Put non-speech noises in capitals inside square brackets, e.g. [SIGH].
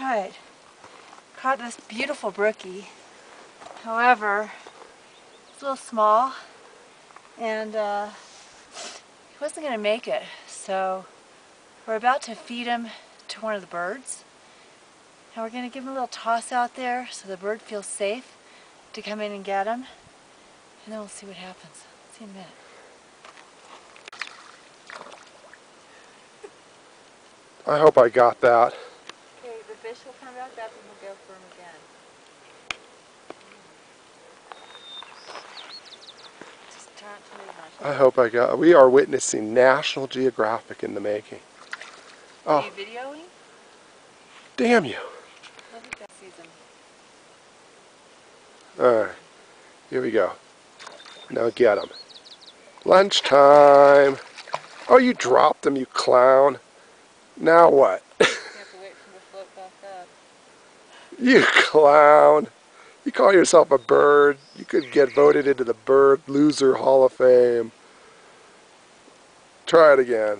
Alright, caught this beautiful brookie. However, it's a little small and uh, he wasn't going to make it. So we're about to feed him to one of the birds. And we're going to give him a little toss out there so the bird feels safe to come in and get him. And then we'll see what happens. See in a minute. I hope I got that. We'll go for him again. Just try not to move much. I hope I got. We are witnessing National Geographic in the making. Are Oh, you videoing? damn you. Look at that season. Alright, here we go. Now get them. Lunchtime. Oh, you dropped them, you clown. Now what? [LAUGHS] You have to wait for him to float back up. You clown. You call yourself a bird. You could get voted into the Bird Loser Hall of Fame. Try it again.